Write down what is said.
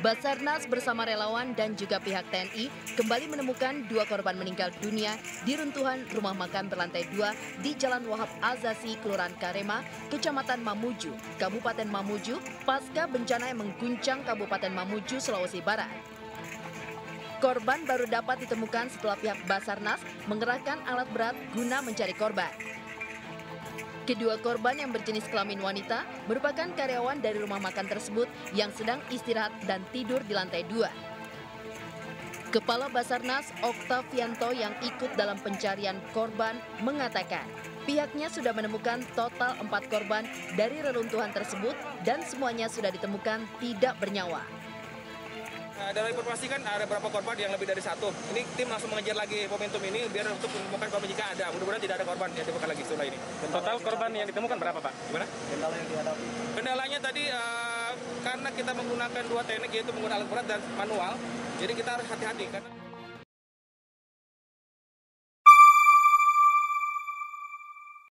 Basarnas bersama relawan dan juga pihak TNI kembali menemukan dua korban meninggal dunia di runtuhan rumah makan berlantai dua di Jalan Wahab Azasi, Kelurahan Karema, Kecamatan Mamuju, Kabupaten Mamuju, pasca bencana yang mengguncang Kabupaten Mamuju, Sulawesi Barat. Korban baru dapat ditemukan setelah pihak Basarnas mengerahkan alat berat guna mencari korban. Kedua korban yang berjenis kelamin wanita merupakan karyawan dari rumah makan tersebut yang sedang istirahat dan tidur di lantai dua. Kepala Basarnas Oktavianto yang ikut dalam pencarian korban mengatakan pihaknya sudah menemukan total empat korban dari reruntuhan tersebut dan semuanya sudah ditemukan tidak bernyawa. Nah, dalam informasi kan ada beberapa korban yang lebih dari satu. Ini tim langsung mengejar lagi momentum ini biar untuk menemukan korban jika ada. Mudah-mudahan tidak ada korban yang ditemukan lagi setelah ini. Total korban yang ditemukan berapa, Pak? Gimana? Kendala yang dihadapi. Kendalanya tadi eh, karena kita menggunakan dua teknik yaitu menggunakan alat berat dan manual. Jadi kita harus hati-hati karena